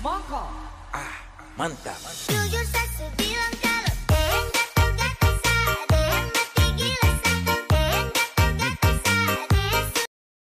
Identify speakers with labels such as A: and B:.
A: Semangka.
B: Ah, mantap.